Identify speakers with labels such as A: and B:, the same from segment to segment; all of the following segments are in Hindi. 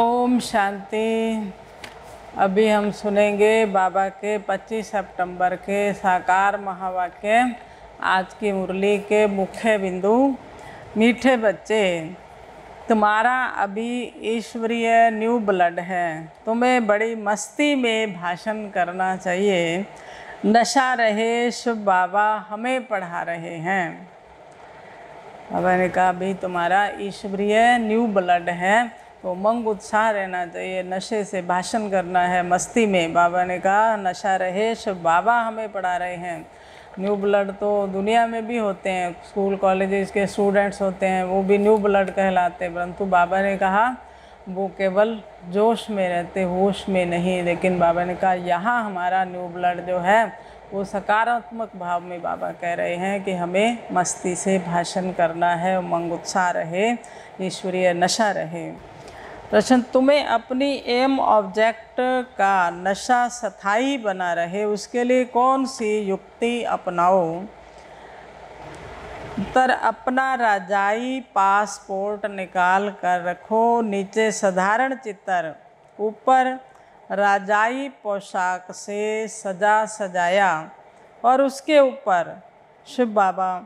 A: ओम शांति। अभी हम सुनेंगे बाबा के 25 सितंबर के साकार महावाक्य, आज की मुरली के मुख्य बिंदु, मीठे बच्चे, तुम्हारा अभी ईश्वरीय न्यू ब्लड है, तुम्हें बड़ी मस्ती में भाषण करना चाहिए। नशा रहे शुभ बाबा हमें पढ़ा रहे हैं। बाबा ने कहा, अभी तुम्हारा ईश्वरीय न्यू ब्लड है तो उमंग उत्साह रहना चाहिए नशे से भाषण करना है मस्ती में। बाबा ने कहा, नशा रहे शुभ बाबा हमें पढ़ा रहे हैं। न्यू ब्लड तो दुनिया में भी होते हैं, स्कूल, कॉलेजेस के स्टूडेंट्स होते हैं, वो भी न्यू ब्लड कहलाते हैं। परंतु बाबा ने कहा, वो केवल जोश में रहते, होश में नहीं। लेकिन बाबा ने कहा, यहाँ हमारा न्यू ब्लड जो है, वो सकारात्मक भाव में बाबा कह रहे हैं कि हमें मस्ती से भाषण करना है उमंग उत्साह रहे, ईश्वरीय नशा रहे। प्रश्न, तुम्हें अपनी एम ऑब्जेक्ट का नशा स्थायी बना रहे, उसके लिए कौन सी युक्ति अपनाओ उत्तर, अपना राजाई, पासपोर्ट निकाल कर रखो, नीचे साधारण चित्र, ऊपर राजाई पोशाक से सजा सजाया और उसके ऊपर, शिव बाबा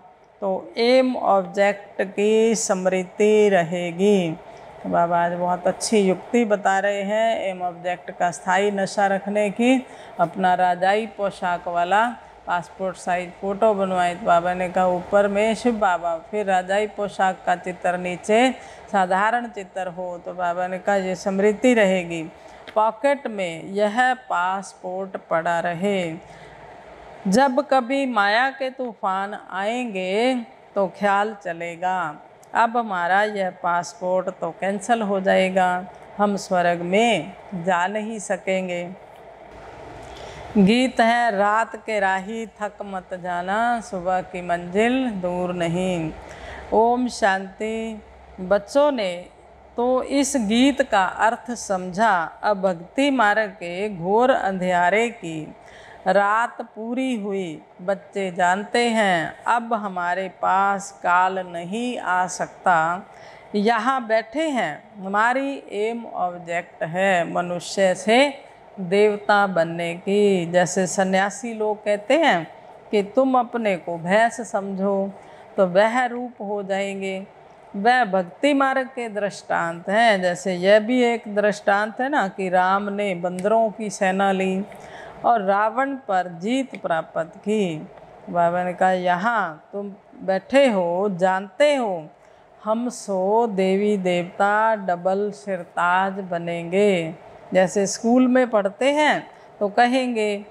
A: तो एम ऑब्जेक्ट की स्मृति रहेगी। बाबा आज बहुत अच्छी युक्ति बता रहे हैं एम ऑब्जेक्ट का स्थायी नशा रखने की। अपना राजाई पोशाक वाला पासपोर्ट साइज़ फ़ोटो बनवाए तो बाबा ने कहा, ऊपर में शिव बाबा, फिर राजाई पोशाक का चित्र नीचे साधारण चित्र हो। तो बाबा ने कहा, ये स्मृति रहेगी। पॉकेट में यह पासपोर्ट पड़ा रहे। जब कभी माया के तूफ़ान आएँगे तो ख्याल चलेगा। अब हमारा यह पासपोर्ट तो कैंसिल हो जाएगा। हम स्वर्ग में जा नहीं सकेंगे। गीत है, रात के राही थक मत जाना, सुबह की मंजिल दूर नहीं। ओम शांति। बच्चों ने तो इस गीत का अर्थ समझा, अब भक्ति मार्ग के घोर अंधेरे की। रात पूरी हुई। बच्चे जानते हैं, अब हमारे पास काल नहीं आ सकता। यहाँ बैठे हैं। हमारी एम ऑब्जेक्ट है मनुष्य से देवता बनने की। जैसे सन्यासी लोग कहते हैं कि तुम अपने को भैंस समझो तो वह रूप हो जाएँगे। वह भक्ति मार्ग के दृष्टांत हैं। जैसे यह भी एक दृष्टांत है ना कि राम ने बंदरों की सेना ली। और रावण पर जीत प्राप्त की। बाबा ने कहा यहाँ, तुम बैठे हो, जानते हो, हम सो देवी देवता डबल सिरताज बनेंगे। जैसे स्कूल में पढ़ते हैं तो कहेंगे,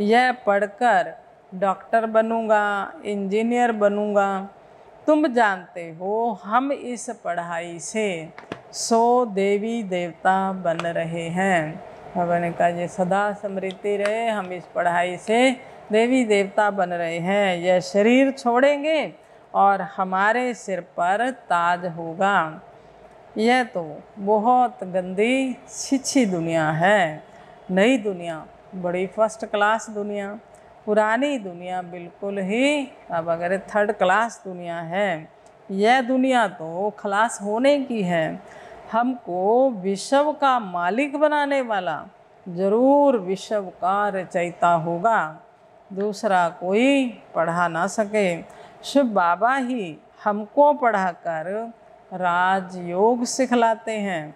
A: यह पढ़कर डॉक्टर बनूँगा, इंजीनियर बनूँगा। तुम जानते हो, हम इस पढ़ाई से सो देवी देवता बन रहे हैं। बाबा ने कहा ये सदा स्मृति रहे, हम इस पढ़ाई से देवी देवता बन रहे हैं। यह शरीर छोड़ेंगे और हमारे सिर पर ताज होगा। यह तो बहुत गंदी, छिछी दुनिया है। नई दुनिया, बड़ी फ़र्स्ट क्लास दुनिया, पुरानी दुनिया बिल्कुल ही अब अगर थर्ड क्लास दुनिया है, यह दुनिया तो खलास होने की है। हमको विश्व का मालिक बनाने वाला ज़रूर विश्व का रचयिता होगा। दूसरा कोई पढ़ा ना सके। शिव बाबा ही हमको पढ़ाकर राजयोग सिखलाते हैं।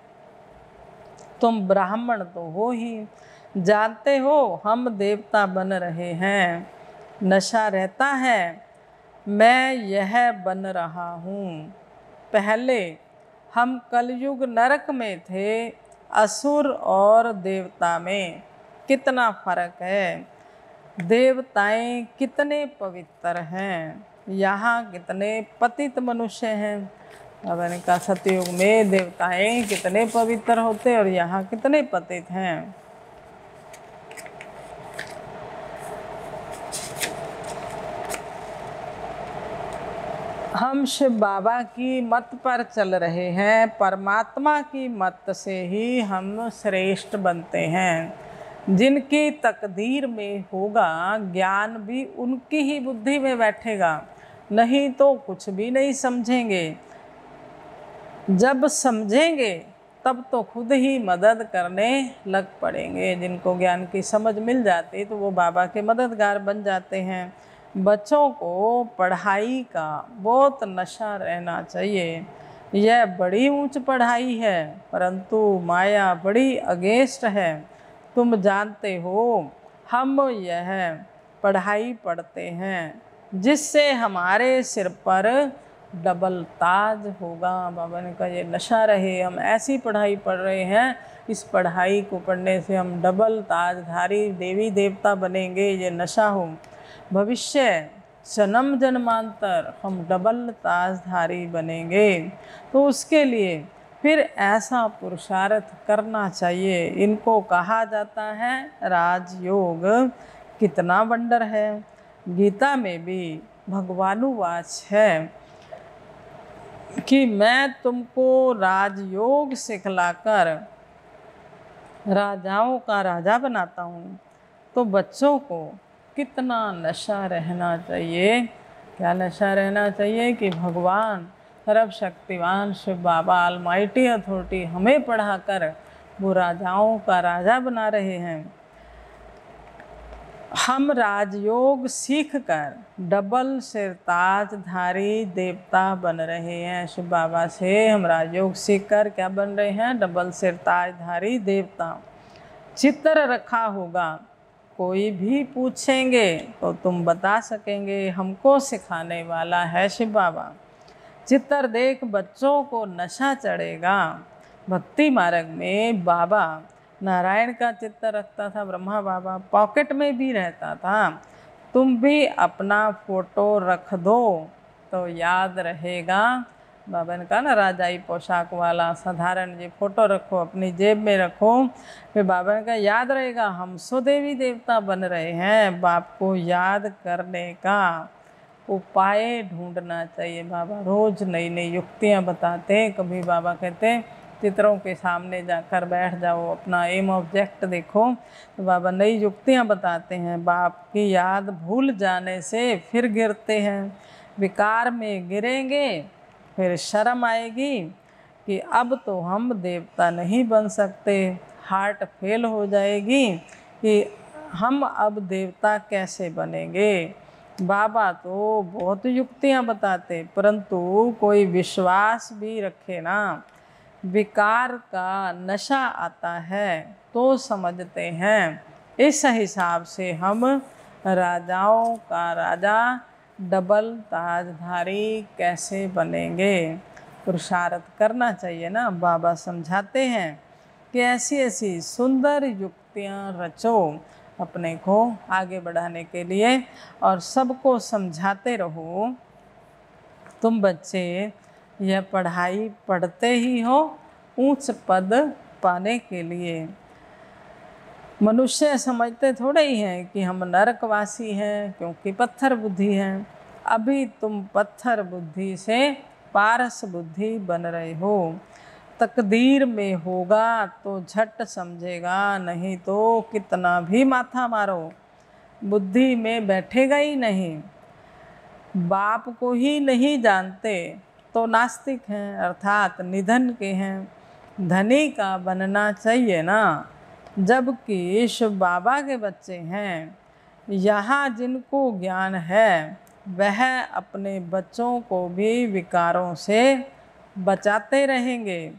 A: तुम ब्राह्मण तो हो ही, जानते हो हम देवता बन रहे हैं। नशा रहता है, मैं यह बन रहा हूँ। पहले हम कलयुग नरक में थे, असुर और देवता में। कितना फ़र्क है? देवताएँ कितने पवित्र हैं? यहाँ कितने पतित मनुष्य हैं? अब मैंने कहा सतयुग में देवताएँ कितने पवित्र होते और यहाँ कितने पतित हैं? हम शिव बाबा की मत पर चल रहे हैं, परमात्मा की मत से ही हम श्रेष्ठ बनते हैं। जिनकी तकदीर में होगा, ज्ञान भी उनकी ही बुद्धि में बैठेगा, नहीं तो कुछ भी नहीं समझेंगे। जब समझेंगे, तब तो खुद ही मदद करने लग पड़ेंगे। जिनको ज्ञान की समझ मिल जाती तो वो बाबा के मददगार बन जाते हैं। बच्चों को पढ़ाई का बहुत नशा रहना चाहिए। यह बड़ी ऊंच पढ़ाई है, परंतु माया बड़ी अगेंस्ट है। तुम जानते हो, हम यह पढ़ाई पढ़ते हैं, जिससे हमारे सिर पर डबल ताज होगा। बाबा ने कहा ये नशा रहे, हम ऐसी पढ़ाई पढ़ रहे हैं, इस पढ़ाई को पढ़ने से हम डबल ताजधारी देवी देवता बनेंगे, ये नशा हो। भविष्य जन्म जन्मांतर हम डबल ताजधारी बनेंगे। तो उसके लिए फिर ऐसा पुरुषार्थ करना चाहिए। इनको कहा जाता है राजयोग। कितना वंडर है। गीता में भी भगवानुवाच है कि मैं तुमको राजयोग सिखलाकर राजाओं का राजा बनाता हूँ। तो बच्चों को कितना नशा रहना चाहिए? क्या नशा रहना चाहिए कि भगवान सर्वशक्तिवान शिव बाबा आलमाइटी अथॉरिटी हमें पढ़ाकर वो राजाओं का राजा बना रहे हैं? हम राजयोग सीख कर डबल सिरताजधारी देवता बन रहे हैं शिव बाबा से। हम राजयोग सीख कर क्या बन रहे हैं? डबल सिरताजधारी देवता। चित्र रखा होगा। कोई भी पूछेंगे तो तुम बता सकेंगे, हमको सिखाने वाला है शिव बाबा। चित्र देख बच्चों को नशा चढ़ेगा। भक्ति मार्ग में बाबा। नारायण का चित्र रखता था, ब्रह्मा बाबा पॉकेट में भी रहता था। तुम भी अपना फ़ोटो रख दो तो याद रहेगा बाबा ने कहा ना राजाई पोशाक वाला साधारण जी फ़ोटो रखो अपनी जेब में रखो फिर बाबा ने कहा याद रहेगा हम सो देवी देवता बन रहे हैं बाप को याद करने का उपाय ढूंढना चाहिए बाबा रोज़ नई नई युक्तियाँ बताते हैं कभी बाबा कहते हैं चित्रों के सामने जाकर बैठ जाओ अपना एम ऑब्जेक्ट देखो तो बाबा नई युक्तियाँ बताते हैं बाप की याद भूल जाने से फिर गिरते हैं विकार में गिरेंगे फिर शर्म आएगी कि अब तो हम देवता नहीं बन सकते। हार्ट फेल हो जाएगी कि हम अब देवता कैसे बनेंगे। बाबा तो बहुत युक्तियाँ बताते, परंतु कोई विश्वास भी रखे ना। विकार का नशा आता है तो समझते हैं। इस हिसाब से हम राजाओं का राजा डबल ताजधारी कैसे बनेंगे? पुरुषार्थ करना चाहिए ना, बाबा समझाते हैं कि ऐसी ऐसी सुंदर युक्तियाँ रचो अपने को आगे बढ़ाने के लिए और सबको समझाते रहो। तुम बच्चे, यह पढ़ाई पढ़ते ही हो, ऊंच पद पाने के लिए। मनुष्य समझते थोड़े ही हैं कि हम नरकवासी हैं, क्योंकि पत्थर बुद्धि हैं। अभी तुम पत्थर बुद्धि से पारस बुद्धि बन रहे हो। तकदीर में होगा तो झट समझेगा, नहीं तो कितना भी माथा मारो। बुद्धि में बैठेगा ही नहीं। बाप को ही नहीं जानते तो नास्तिक हैं, अर्थात निधन के हैं। धनी का बनना चाहिए ना। जबकि शिव बाबा के बच्चे हैं, यहाँ जिनको ज्ञान है, वह अपने बच्चों को भी विकारों से बचाते रहेंगे।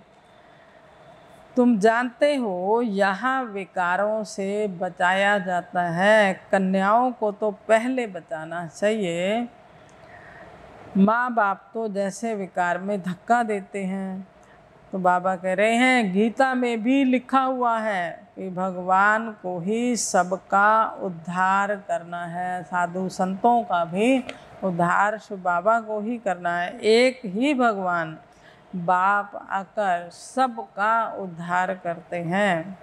A: तुम जानते हो, यहाँ विकारों से बचाया जाता है। कन्याओं को तो पहले बचाना चाहिए। माँ बाप तो जैसे विकार में धक्का देते हैं। तो बाबा कह रहे हैं, गीता में भी लिखा हुआ है कि भगवान को ही सबका उद्धार करना है। साधु संतों का भी उद्धार शिव बाबा को ही करना है। एक ही भगवान, बाप, आकर सबका उद्धार करते हैं।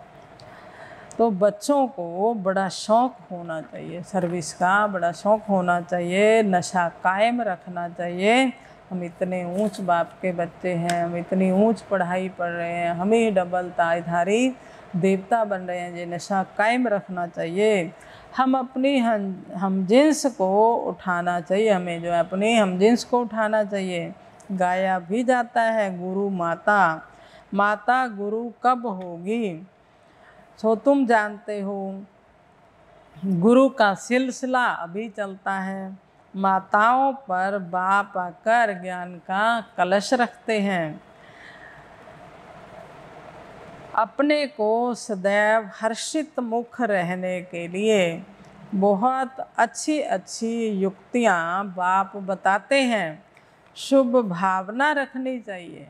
A: तो बच्चों को बड़ा शौक़ होना चाहिए सर्विस का बड़ा शौक़ होना चाहिए, नशा कायम रखना चाहिए। हम इतने ऊंच बाप के बच्चे हैं, हम इतनी ऊंच पढ़ाई पढ़ रहे हैं, हम ही डबल ताजधारी देवता बन रहे हैं ये नशा कायम रखना चाहिए। हम अपनी हम हम जिन्स को उठाना चाहिए, हमें जो है अपनी हम जिन्स को उठाना चाहिए। गाया भी जाता है गुरु माता। माता गुरु कब होगी? सो तुम जानते हो, गुरु का सिलसिला अभी चलता है। माताओं पर बाप आकर ज्ञान का कलश रखते हैं। अपने को सदैव हर्षित मुख रहने के लिए बहुत अच्छी अच्छी युक्तियाँ बाप बताते हैं। शुभ भावना रखनी चाहिए।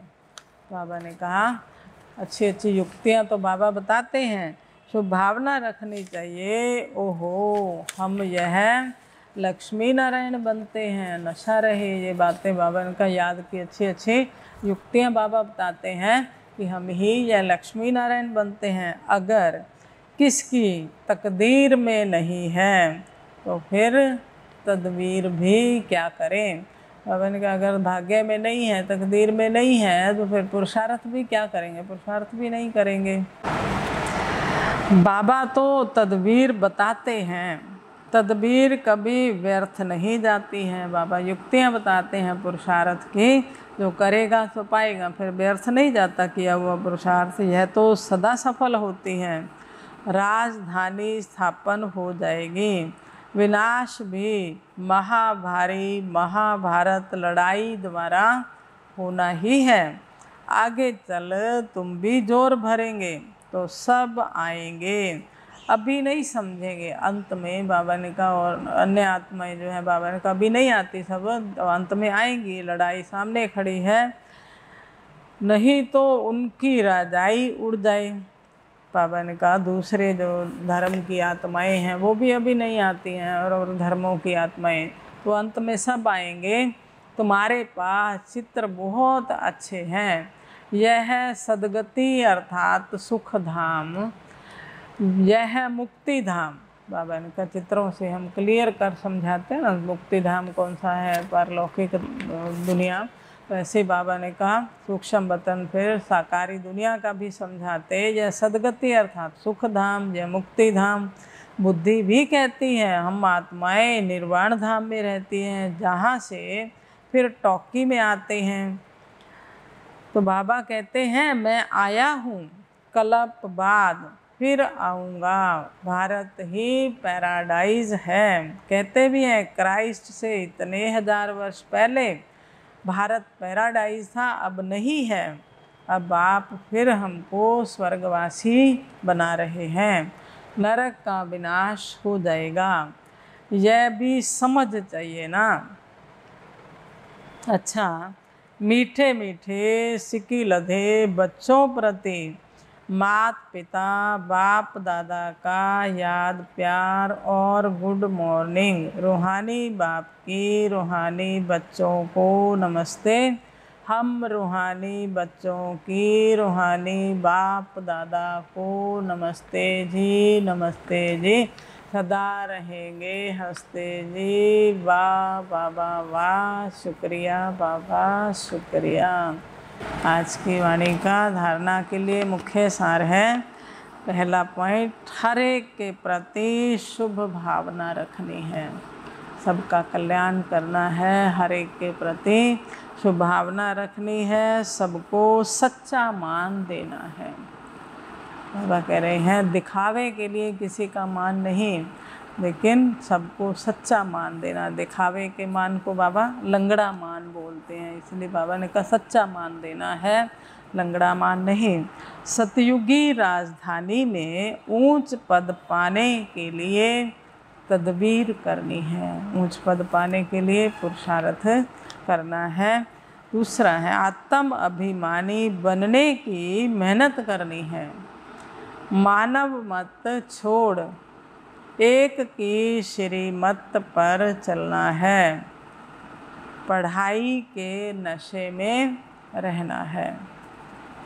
A: बाबा ने कहा अच्छी अच्छी युक्तियाँ तो बाबा बताते हैं। शुभ भावना रखनी चाहिए। ओहो, हम यह लक्ष्मी नारायण बनते हैं। नशा रहे ये बातें बाबा ने कहा, याद की अच्छी अच्छी युक्तियाँ बाबा बताते हैं। कि हम ही यह लक्ष्मी नारायण बनते हैं, अगर किसकी तकदीर में नहीं है तो फिर तदबीर भी क्या करें? बाबा ने कहा अगर भाग्य में नहीं है, तकदीर में नहीं है तो फिर पुरुषार्थ भी क्या करेंगे? पुरुषार्थ भी नहीं करेंगे। बाबा तो तदबीर बताते हैं। तदबीर कभी व्यर्थ नहीं जाती है। बाबा युक्तियाँ बताते हैं पुरुषार्थ की, जो करेगा तो पाएगा। फिर व्यर्थ नहीं जाता किया हुआ पुरुषार्थ, यह तो सदा सफल होती है। राजधानी स्थापन हो जाएगी। विनाश भी महाभारी, महाभारत लड़ाई द्वारा होना ही है। आगे चल, तुम भी ज़ोर भरेंगे तो सब आएँगे। अभी नहीं समझेंगे। अंत में बाबा ने कहा और अन्य आत्माएँ जो है बाबा ने कहा अभी नहीं आती सब अंत में आएँगी लड़ाई सामने खड़ी है। नहीं तो उनकी राजाई उड़ जाए। बाबा ने कहा दूसरे जो धर्म की आत्माएँ हैं वो भी अभी नहीं आती हैं और, और धर्मों की आत्माएँ तो अंत में सब आएँगे। तुम्हारे पास चित्र बहुत अच्छे हैं। यह सदगति अर्थात सुख धाम यह मुक्ति धाम बाबा ने कहा, चित्रों से हम क्लियर कर समझाते हैं ना मुक्ति धाम कौन सा है, पारलौकिक दुनिया। वैसे बाबा ने कहा, सूक्ष्म वतन फिर साकारी दुनिया का भी समझाते यह सदगति अर्थात सुख धाम यह मुक्ति धाम बुद्धि भी कहती है, हम आत्माएँ निर्वाण धाम में रहती हैं, जहाँ से फिर टॉकी में आते हैं। तो बाबा कहते हैं, मैं आया हूँ कलप बाद फिर आऊँगा। भारत ही पैराडाइज है। कहते भी हैं, क्राइस्ट से इतने हज़ार वर्ष पहले भारत पैराडाइज था, अब नहीं है। अब आप फिर हमको स्वर्गवासी बना रहे हैं। नरक का विनाश हो जाएगा। यह भी समझ चाहिए ना। अच्छा मीठे मीठे सिकी लधे बच्चों प्रति मात पिता बाप दादा का याद, प्यार और गुड मॉर्निंग। रूहानी बाप की रूहानी बच्चों को नमस्ते। हम रूहानी बच्चों की रूहानी बाप दादा को नमस्ते जी नमस्ते जी। सदा रहेंगे, हँसते जी। वाह बाबा वाह शुक्रिया बाबा शुक्रिया। आज की वाणी का धारणा के लिए मुख्य सार है। पहला पॉइंट हर एक के प्रति शुभ भावना रखनी है। सबका कल्याण करना है, हर एक के प्रति शुभ भावना रखनी है, सबको सच्चा मान देना है। बाबा कह रहे हैं, दिखावे के लिए किसी का मान नहीं। लेकिन सबको सच्चा मान देना, दिखावे के मान को बाबा लंगड़ा मान बोलते हैं। इसलिए बाबा ने कहा, सच्चा मान देना है, लंगड़ा मान नहीं। सतयुगी राजधानी में ऊंच पद पाने के लिए तदबीर करनी है। ऊंच पद पाने के लिए पुरुषार्थ करना है। दूसरा है, आत्म अभिमानी बनने की मेहनत करनी है। मानव मत छोड़ एक की श्रीमत पर चलना है। पढ़ाई के नशे में रहना है।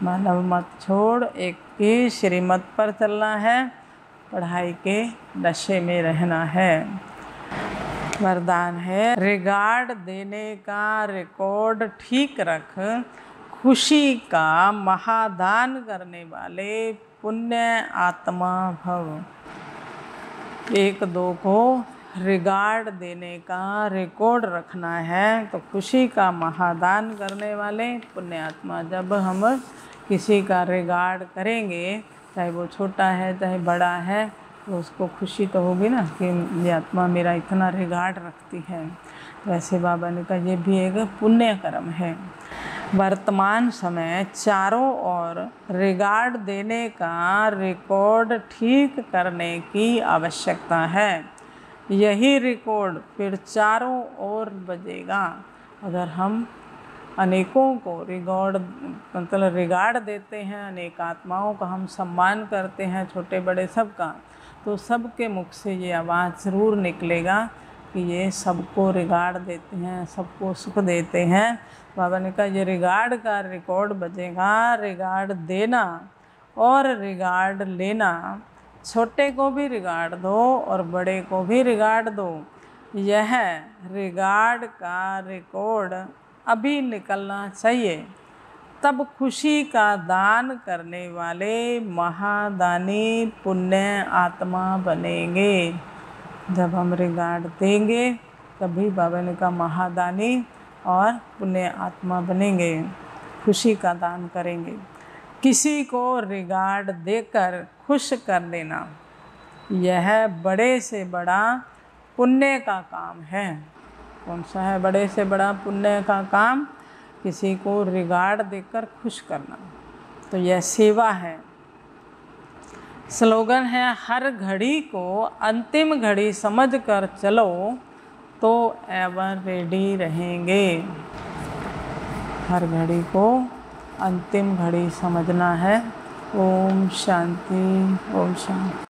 A: मानव मत छोड़, एक की श्रीमत पर चलना है। पढ़ाई के नशे में रहना है। वरदान है, रिगार्ड देने का रिकॉर्ड ठीक रख। खुशी का महादान करने वाले पुण्य आत्मा भव। एक दो को रिगार्ड देने का रिकॉर्ड रखना है। तो खुशी का महादान करने वाले पुण्यात्मा, जब हम किसी का रिगार्ड करेंगे, चाहे वो छोटा है, चाहे बड़ा है तो उसको खुशी तो होगी ना कि ये आत्मा मेरा इतना रिगार्ड रखती है। वैसे बाबा ने कहा, ये भी एक पुण्य कर्म है। वर्तमान समय चारों ओर रिगार्ड देने का रिकॉर्ड ठीक करने की आवश्यकता है। यही रिकॉर्ड फिर चारों ओर बजेगा। अगर हम अनेकों को रिकॉर्ड मतलब रिगार्ड देते हैं, अनेक आत्माओं का हम सम्मान करते हैं छोटे बड़े सबका तो सबके मुख से ये आवाज़ ज़रूर निकलेगा कि ये सबको रिगार्ड देते हैं, सबको सुख देते हैं। बाबा ने कहा, ये रिगार्ड का रिकॉर्ड बजेगा, रिगार्ड देना और रिगार्ड लेना। छोटे को भी रिगार्ड दो और बड़े को भी रिगार्ड दो। यह रिगार्ड का रिकॉर्ड अभी निकलना चाहिए। तब खुशी का दान करने वाले महादानी पुण्य आत्मा बनेंगे। जब हम रिगार्ड देंगे, तभी बाबा ने कहा, महादानी और पुण्य आत्मा बनेंगे, खुशी का दान करेंगे। किसी को रिगार्ड देकर खुश कर देना यह बड़े से बड़ा पुण्य का काम है। कौन सा है बड़े से बड़ा पुण्य का काम? किसी को रिगार्ड देकर खुश करना। तो यह सेवा है। स्लोगन है, हर घड़ी को अंतिम घड़ी समझकर चलो तो एवर रेडी रहेंगे। हर घड़ी को अंतिम घड़ी समझना है। ओम शांति ओम शांति।